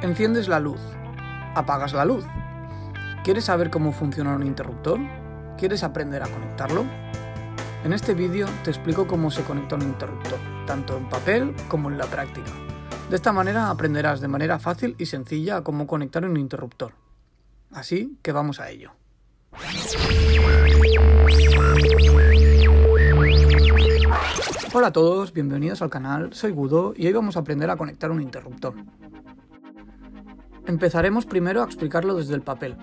Enciendes la luz. Apagas la luz. ¿Quieres saber cómo funciona un interruptor? ¿Quieres aprender a conectarlo? En este vídeo te explico cómo se conecta un interruptor, tanto en papel como en la práctica. De esta manera aprenderás de manera fácil y sencilla cómo conectar un interruptor. Así que vamos a ello. Hola a todos, bienvenidos al canal, soy Gudo y hoy vamos a aprender a conectar un interruptor. Empezaremos primero a explicarlo desde el papel,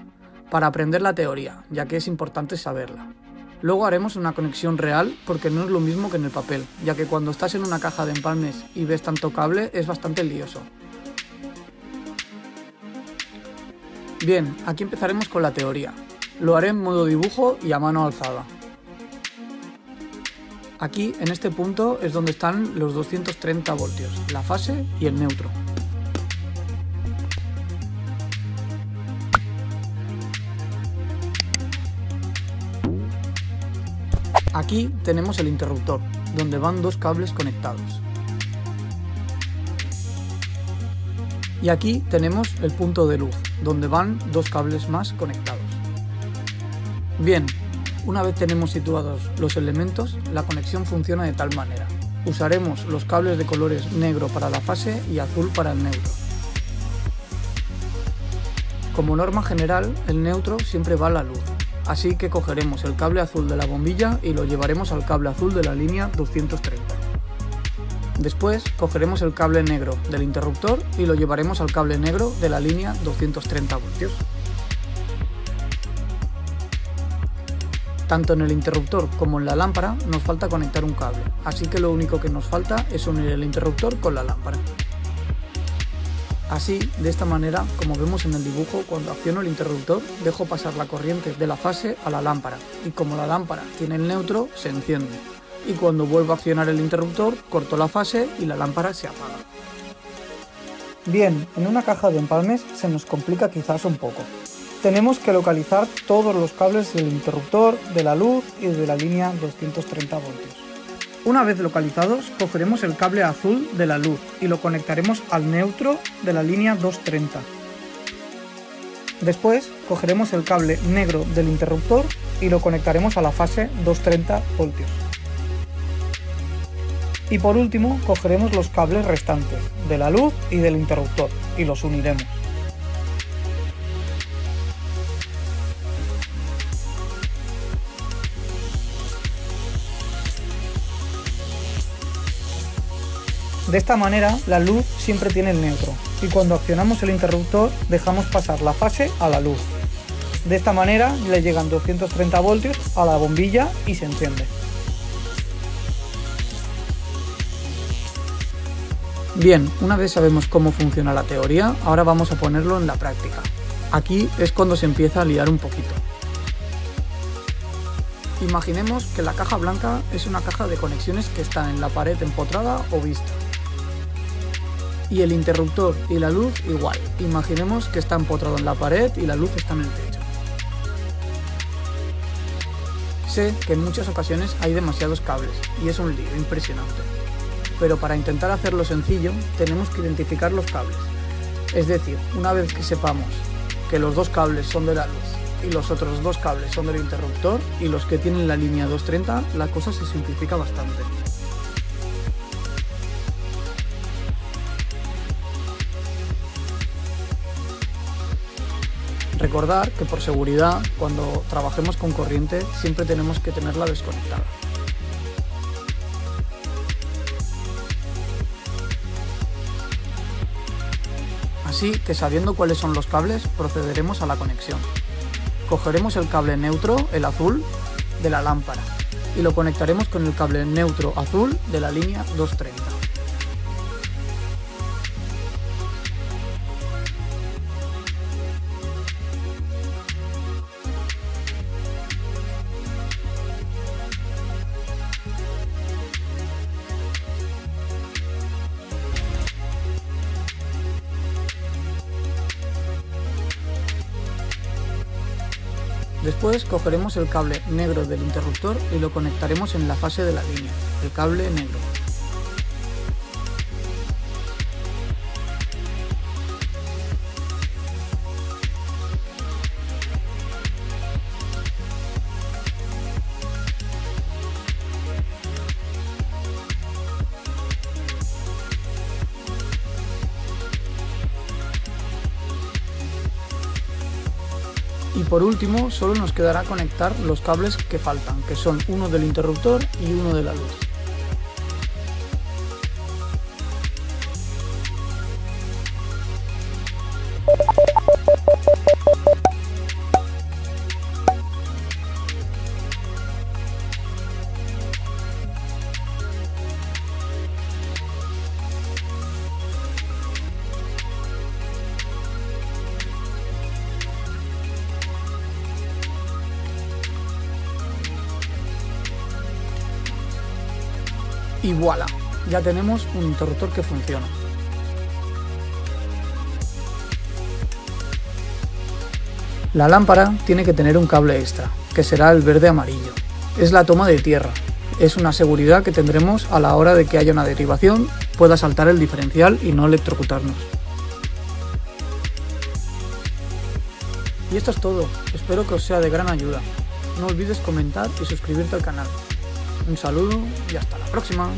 para aprender la teoría, ya que es importante saberla. Luego haremos una conexión real porque no es lo mismo que en el papel, ya que cuando estás en una caja de empalmes y ves tanto cable es bastante lioso. Bien, aquí empezaremos con la teoría. Lo haré en modo dibujo y a mano alzada. Aquí, en este punto, es donde están los 230 voltios, la fase y el neutro. Aquí tenemos el interruptor, donde van dos cables conectados. Y aquí tenemos el punto de luz, donde van dos cables más conectados. Bien, una vez tenemos situados los elementos, la conexión funciona de tal manera. Usaremos los cables de colores negro para la fase y azul para el neutro. Como norma general, el neutro siempre va a la luz, así que cogeremos el cable azul de la bombilla y lo llevaremos al cable azul de la línea 230. Después cogeremos el cable negro del interruptor y lo llevaremos al cable negro de la línea 230 voltios. Tanto en el interruptor como en la lámpara nos falta conectar un cable, así que lo único que nos falta es unir el interruptor con la lámpara. Así, de esta manera, como vemos en el dibujo, cuando acciono el interruptor, dejo pasar la corriente de la fase a la lámpara, y como la lámpara tiene el neutro, se enciende. Y cuando vuelvo a accionar el interruptor, corto la fase y la lámpara se apaga. Bien, en una caja de empalmes se nos complica quizás un poco. Tenemos que localizar todos los cables del interruptor, de la luz y de la línea 230 voltios. Una vez localizados, cogeremos el cable azul de la luz y lo conectaremos al neutro de la línea 230. Después, cogeremos el cable negro del interruptor y lo conectaremos a la fase 230 voltios. Y por último, cogeremos los cables restantes de la luz y del interruptor y los uniremos. De esta manera, la luz siempre tiene el neutro, y cuando accionamos el interruptor dejamos pasar la fase a la luz. De esta manera le llegan 230 voltios a la bombilla y se enciende. Bien, una vez sabemos cómo funciona la teoría, ahora vamos a ponerlo en la práctica. Aquí es cuando se empieza a liar un poquito. Imaginemos que la caja blanca es una caja de conexiones que está en la pared empotrada o vista. Y el interruptor y la luz igual. Imaginemos que está empotrado en la pared y la luz está en el techo. Sé que en muchas ocasiones hay demasiados cables y es un lío impresionante. Pero para intentar hacerlo sencillo tenemos que identificar los cables. Es decir, una vez que sepamos que los dos cables son de la luz y los otros dos cables son del interruptor y los que tienen la línea 230, la cosa se simplifica bastante. Recordar que por seguridad, cuando trabajemos con corriente, siempre tenemos que tenerla desconectada. Así que sabiendo cuáles son los cables, procederemos a la conexión. Cogeremos el cable neutro, el azul, de la lámpara y lo conectaremos con el cable neutro azul de la línea 230. Después cogeremos el cable negro del interruptor y lo conectaremos en la fase de la línea, el cable negro. Por último, solo nos quedará conectar los cables que faltan, que son uno del interruptor y uno de la luz. Y voilà, ya tenemos un interruptor que funciona. La lámpara tiene que tener un cable extra, que será el verde amarillo. Es la toma de tierra. Es una seguridad que tendremos a la hora de que haya una derivación, pueda saltar el diferencial y no electrocutarnos. Y esto es todo, espero que os sea de gran ayuda. No olvides comentar y suscribirte al canal. Un saludo y hasta la próxima.